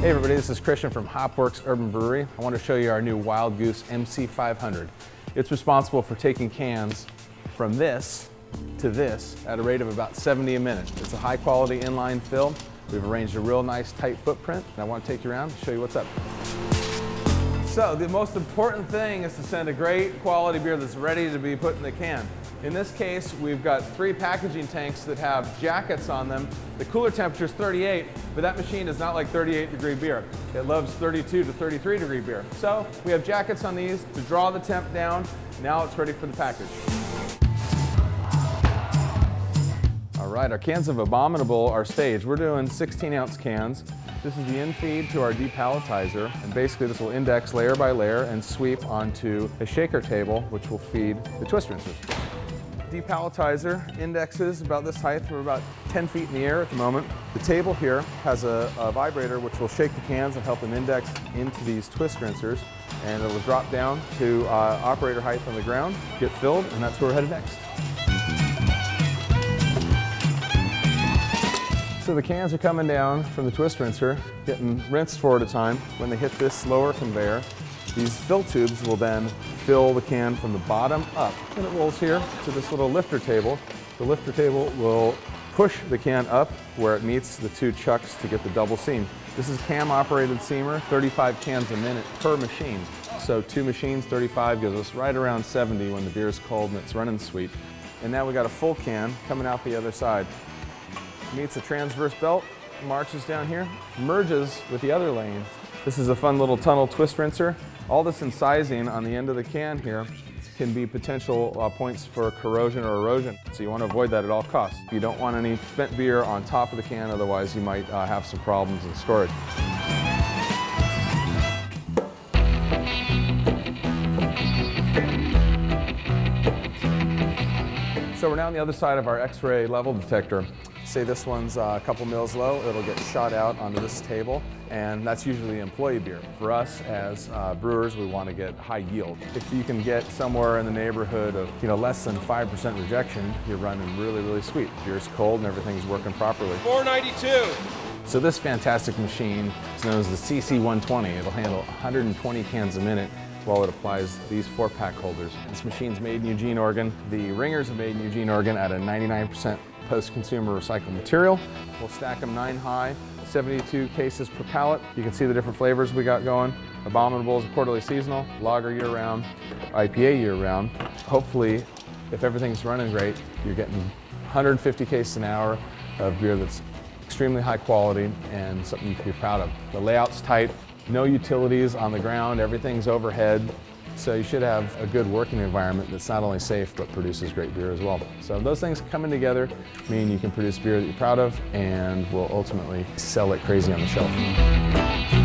Hey everybody, this is Christian from Hopworks Urban Brewery. I want to show you our new Wild Goose MC500. It's responsible for taking cans from this to this at a rate of about 70 a minute. It's a high quality inline fill. We've arranged a real nice tight footprint. And I want to take you around and show you what's up. So the most important thing is to send a great quality beer that's ready to be put in the can. In this case, we've got three packaging tanks that have jackets on them. The cooler temperature is 38, but that machine is not like 38 degree beer. It loves 32 to 33 degree beer. So we have jackets on these to draw the temp down. Now it's ready for the package. All right, our cans of Abominable are staged. We're doing 16 ounce cans. This is the in-feed to our depalletizer, and basically this will index layer by layer and sweep onto a shaker table, which will feed the twist rinsers. Depalletizer indexes about this height. We're about 10 feet in the air at the moment. The table here has a, a vibrator which will shake the cans and help them index into these twist rinsers, and it will drop down to uh, operator height on the ground, get filled, and that's where we're headed next. So the cans are coming down from the twist rinser, getting rinsed four at a time. When they hit this lower conveyor, these fill tubes will then fill the can from the bottom up. And it rolls here to this little lifter table. The lifter table will push the can up where it meets the two chucks to get the double seam. This is cam operated seamer, 35 cans a minute per machine. So two machines, 35 gives us right around 70 when the beer is cold and it's running sweet. And now we got a full can coming out the other side meets a transverse belt, marches down here, merges with the other lane. This is a fun little tunnel twist rinser. All this incising on the end of the can here can be potential uh, points for corrosion or erosion. So you want to avoid that at all costs. You don't want any spent beer on top of the can, otherwise you might uh, have some problems in storage. So we're now on the other side of our X-ray level detector. Say this one's uh, a couple mils low, it'll get shot out onto this table, and that's usually employee beer. For us as uh, brewers, we want to get high yield. If you can get somewhere in the neighborhood of you know less than 5% rejection, you're running really, really sweet. Beer's cold and everything's working properly. 492. So this fantastic machine is known as the CC120. It'll handle 120 cans a minute while it applies these four pack holders. This machine's made in Eugene, Oregon. The ringers are made in Eugene, Oregon at a 99% post-consumer recycled material. We'll stack them nine high, 72 cases per pallet. You can see the different flavors we got going. Abominable Abominables, quarterly seasonal, lager year round, IPA year round. Hopefully, if everything's running great, you're getting 150 cases an hour of beer that's extremely high quality and something you can be proud of. The layout's tight, no utilities on the ground, everything's overhead. So you should have a good working environment that's not only safe, but produces great beer as well. So those things coming together mean you can produce beer that you're proud of and will ultimately sell it crazy on the shelf.